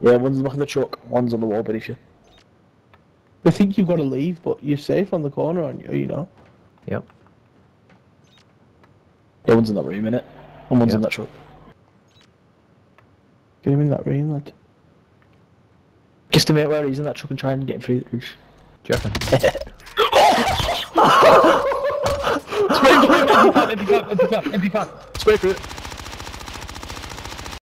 Yeah, one's in the back truck, one's on the wall beneath you. I think you've got to leave, but you're safe on the corner, aren't you? You know. Yep. Yeah, one's in that room, innit? And one's in that truck. Get him in that room, lad. Just to make where he's in that truck and try and get him through the roof. Jeffin. Spray for it! Empty can, empty can, empty can. Spray for it.